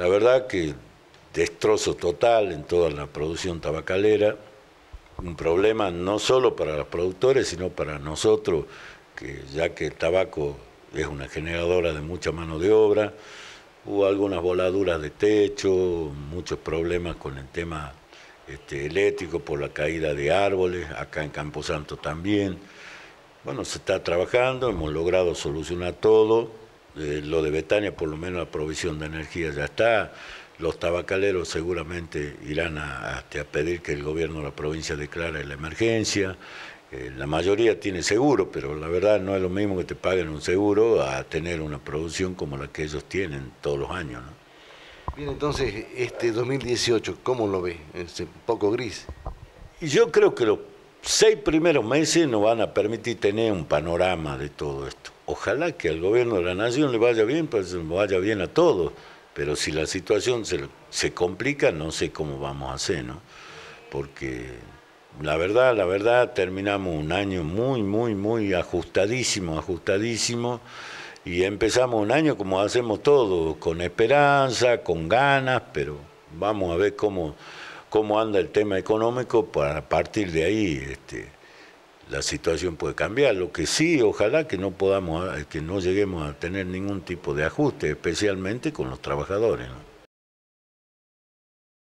La verdad que destrozo total en toda la producción tabacalera, un problema no solo para los productores, sino para nosotros, que ya que el tabaco es una generadora de mucha mano de obra, hubo algunas voladuras de techo, muchos problemas con el tema este, eléctrico por la caída de árboles, acá en Camposanto también. Bueno, se está trabajando, hemos logrado solucionar todo. Eh, lo de Betania, por lo menos la provisión de energía ya está. Los tabacaleros seguramente irán a, pedir que el gobierno de la provincia declare la emergencia. Eh, la mayoría tiene seguro, pero la verdad no es lo mismo que te paguen un seguro a tener una producción como la que ellos tienen todos los años. Bien, entonces, este 2018, ¿cómo lo ve? Es un poco gris. Yo creo que los seis primeros meses nos van a permitir tener un panorama de todo esto. Ojalá que al gobierno de la nación le vaya bien, pues vaya bien a todos, pero si la situación se, se complica, no sé cómo vamos a hacer, ¿no? Porque la verdad, la verdad, terminamos un año muy, muy, muy ajustadísimo, ajustadísimo, y empezamos un año como hacemos todos, con esperanza, con ganas, pero vamos a ver cómo cómo anda el tema económico, para partir de ahí este, la situación puede cambiar. Lo que sí, ojalá que no podamos, que no lleguemos a tener ningún tipo de ajuste, especialmente con los trabajadores.